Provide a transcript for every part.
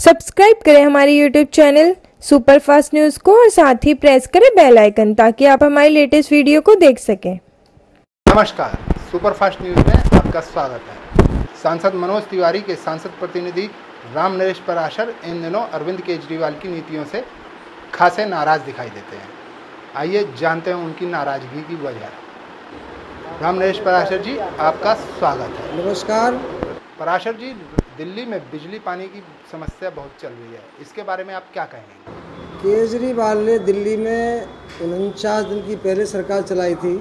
Subscribe करें हमारे YouTube channel super fast news को और साथ ही प्रेस करें बेल आइकन ताकि आप हमारी लेटेस्ट वीडियो को देख सकें। नमस्कार सुपरफास्ट न्यूज़ में आपका स्वागत है। सांसद मनोज तिवारी के सांसद प्रतिनिधि राम नरेश पराशर इन दिनों अरविंद केजरीवाल की नीतियों से खासे नाराज़ दिखाई देते हैं। आइए जानते हैं उनकी नाराज़गी की वजह। राम नरेश पराशर जी आपका स्वागत है। नमस्कार। पराशर जी दिल्ली में बिजली पानी की समस्या बहुत चल रही है। इसके बारे में आप क्या कहेंगे? केजरीवाल ने दिल्ली में उनचास दिन की पहले सरकार चलाई थी।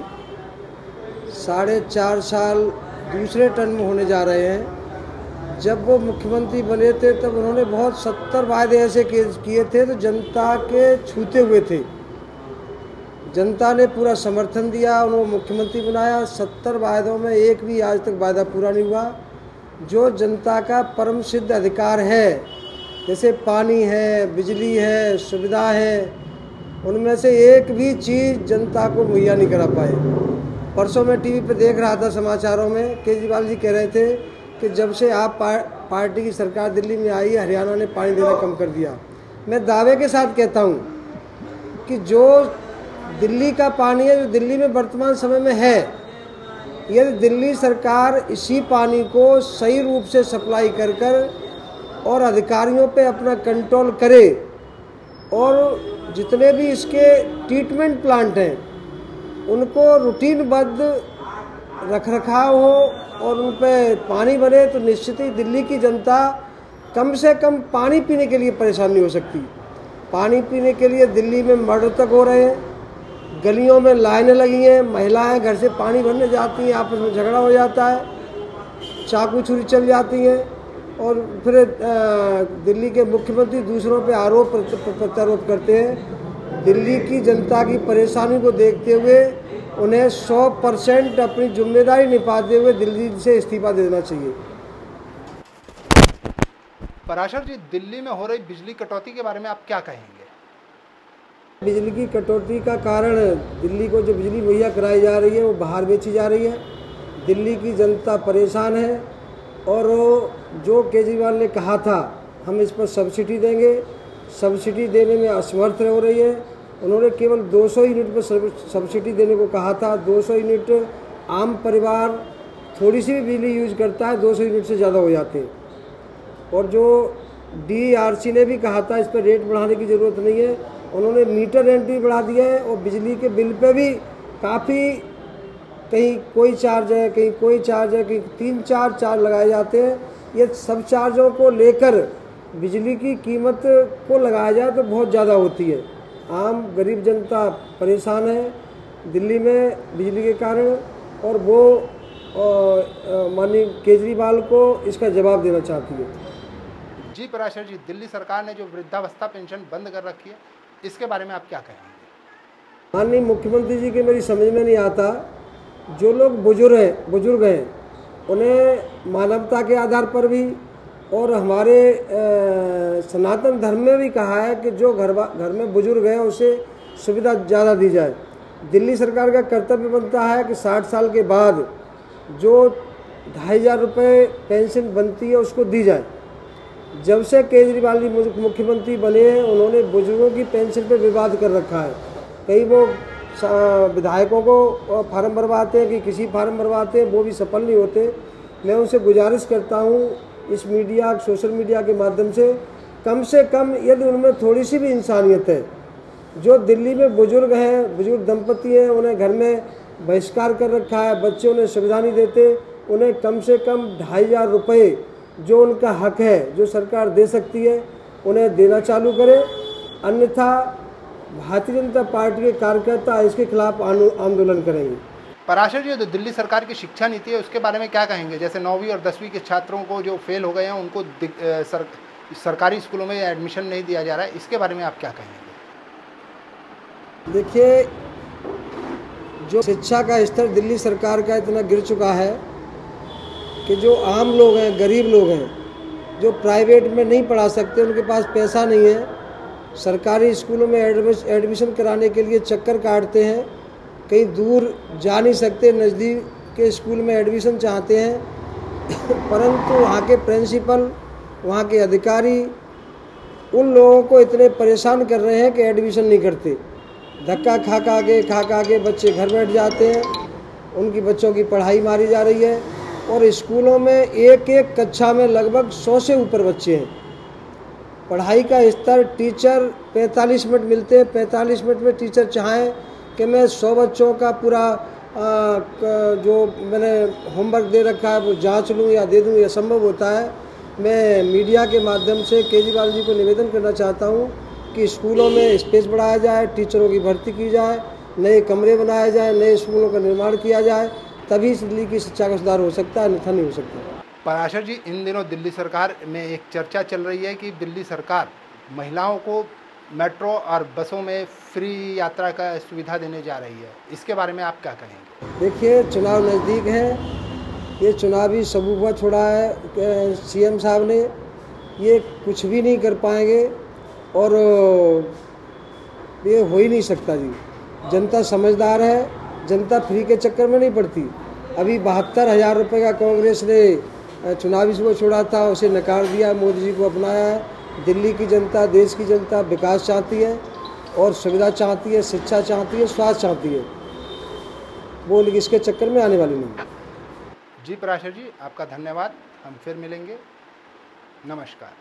साढ़े चार साल दूसरे टर्म में होने जा रहे हैं। जब वो मुख्यमंत्री बने थे, तब उन्होंने बहुत सत्तर वायदे ऐसे किए थे तो जनता के छूते हुए थे। जनता ने पूरा समर्थन दिया, उन्होंने मुख्यमंत्री बनाया। सत्तर वायदों में एक भी आज तक वायदा पूरा नहीं हुआ। जो जनता का परम सिद्ध अधिकार है, जैसे पानी है, बिजली है, सुविधा है, उनमें से एक भी चीज़ जनता को मुहैया नहीं करा पाए। परसों मैं टीवी पर देख रहा था समाचारों में, केजरीवाल जी कह रहे थे कि जब से आप पार्टी की सरकार दिल्ली में आई, हरियाणा ने पानी देना कम कर दिया। मैं दावे के साथ कहता हूँ कि जो दिल्ली का पानी है, जो दिल्ली में वर्तमान समय में है यदि दिल्ली सरकार इसी पानी को सही रूप से सप्लाई कर कर और अधिकारियों पे अपना कंट्रोल करे और जितने भी इसके ट्रीटमेंट प्लांट हैं, उनको रूटीनबद्ध रख रखाव हो और उन पर पानी बने तो निश्चित ही दिल्ली की जनता कम से कम पानी पीने के लिए परेशानी हो सकती। पानी पीने के लिए दिल्ली में मर्डर तक हो रहे हैं। गलियों में लाइनें लगी हैं, महिलाएँ घर से पानी भरने जाती हैं, आपस में झगड़ा हो जाता है, चाकू छुरी चल जाती हैं और फिर दिल्ली के मुख्यमंत्री दूसरों पे आरोप प्रत्यारोप करते हैं। दिल्ली की जनता की परेशानी को देखते हुए उन्हें 100 परसेंट अपनी ज़िम्मेदारी निभाते हुए दिल्ली से इस्तीफा दे देना चाहिए। पराशर जी, दिल्ली में हो रही बिजली कटौती के बारे में आप क्या कहेंगे? बिजली की कटौती का कारण दिल्ली को जो बिजली मुहैया कराई जा रही है, वो बाहर बेची जा रही है। दिल्ली की जनता परेशान है और जो केजरीवाल ने कहा था, हम इस पर सब्सिडी देंगे। सब्सिडी देने में असमर्थ हो रही है। उन्होंने केवल 200 यूनिट पर सब्सिडी देने को कहा था। 200 यूनिट आम परिवार थोड़ी सी भी बिजली यूज़ करता है 200 यूनिट से ज़्यादा हो जाते और जो डी ने भी कहा था, इस पर रेट बढ़ाने की ज़रूरत नहीं है। उन्होंने मीटर रेंट भी बढ़ा दिया है और बिजली के बिल पे भी काफ़ी कहीं कोई चार्ज है, कहीं कोई चार्ज है, कहीं तीन चार चार्ज लगाए जाते हैं। ये सब चार्जों को लेकर बिजली की कीमत को लगाया जाए तो बहुत ज़्यादा होती है। आम गरीब जनता परेशान है दिल्ली में बिजली के कारण और वो माननीय केजरीवाल को इसका जवाब देना चाहती है। जी पराशर जी, दिल्ली सरकार ने जो वृद्धावस्था पेंशन बंद कर रखी है इसके बारे में आप क्या कहेंगे? माननीय मुख्यमंत्री जी के मेरी समझ में नहीं आता। जो लोग बुज़ुर्ग हैं बुज़ुर्ग हैं, उन्हें मानवता के आधार पर भी और हमारे सनातन धर्म में भी कहा है कि जो घर घर में बुज़ुर्ग हैं, उसे सुविधा ज़्यादा दी जाए। दिल्ली सरकार का कर्तव्य बनता है कि 60 साल के बाद जो ढाई हज़ार रुपये पेंशन बनती है, उसको दी जाए। जब से केजरीवाल जी मुख्यमंत्री बने हैं, उन्होंने बुज़ुर्गों की पेंशन पे विवाद कर रखा है। कई वो विधायकों को फार्म भरवाते हैं कि किसी फार्म भरवाते हैं, वो भी सफल नहीं होते। मैं उनसे गुजारिश करता हूँ इस मीडिया, सोशल मीडिया के माध्यम से, कम से कम यदि उनमें थोड़ी सी भी इंसानियत है, जो दिल्ली में बुज़ुर्ग हैं, बुज़ुर्ग दंपति हैं, उन्हें घर में बहिष्कार कर रखा है, बच्चे उन्हें सुविधा नहीं देते, उन्हें कम से कम ढाई हज़ार रुपये जो उनका हक है जो सरकार दे सकती है उन्हें देना चालू करे। अन्यथा भारतीय जनता पार्टी के कार्यकर्ता इसके खिलाफ आंदोलन करेंगे। पराशर जी जो दिल्ली सरकार की शिक्षा नीति है उसके बारे में क्या कहेंगे? जैसे नौवीं और दसवीं के छात्रों को जो फेल हो गए हैं उनको सर, सरकारी स्कूलों में एडमिशन नहीं दिया जा रहा है इसके बारे में आप क्या कहेंगे? देखिए जो शिक्षा का स्तर दिल्ली सरकार का इतना गिर चुका है कि जो आम लोग हैं, गरीब लोग हैं, जो प्राइवेट में नहीं पढ़ा सकते, उनके पास पैसा नहीं है, सरकारी स्कूलों में एडमिशन कराने के लिए चक्कर काटते हैं, कहीं दूर जा नहीं सकते, नज़दीक के स्कूल में एडमिशन चाहते हैं, परंतु वहाँ के प्रिंसिपल वहाँ के अधिकारी, उन लोगों को इतने परेशान कर रहे हैं कि एडमिशन नहीं करते। धक्का खा खा के, खा खा के बच्चे घर बैठ जाते हैं, उनकी बच्चों की पढ़ाई मारी जा रही है और स्कूलों में एक एक कक्षा में लगभग सौ से ऊपर बच्चे हैं। पढ़ाई का स्तर टीचर 45 मिनट मिलते हैं 45 मिनट में टीचर चाहें कि मैं सौ बच्चों का पूरा जो मैंने होमवर्क दे रखा है, वो जाँच लूँ या दे दूँ, यह संभव होता है। मैं मीडिया के माध्यम से केजरीवाल जी को निवेदन करना चाहता हूँ कि स्कूलों में स्पेस बढ़ाया जाए, टीचरों की भर्ती की जाए, नए कमरे बनाए जाए, नए स्कूलों का निर्माण किया जाए। तभी दिल्ली की शिक्षा का सुधार हो सकता है अन्यथा नहीं हो सकता। पराशर जी इन दिनों दिल्ली सरकार में एक चर्चा चल रही है कि दिल्ली सरकार महिलाओं को मेट्रो और बसों में फ्री यात्रा का सुविधा देने जा रही है। इसके बारे में आप क्या कहेंगे? देखिए चुनाव नज़दीक है। ये चुनावी सबूबा छोड़ा है सीएम साहब ने। ये कुछ भी नहीं कर पाएँगे और ये हो ही नहीं सकता जी। जनता समझदार है। जनता फ्री के चक्कर में नहीं पड़ती। अभी बहत्तर हज़ार रुपये का कांग्रेस ने चुनावी वो छोड़ा था, उसे नकार दिया, मोदी जी को अपनाया है। दिल्ली की जनता, देश की जनता विकास चाहती है, और सुविधा चाहती है, शिक्षा चाहती है, स्वास्थ्य चाहती है। वो इसके चक्कर में आने वाली नहीं। जी पराशर जी, आपका धन्यवाद। हम फिर मिलेंगे। नमस्कार।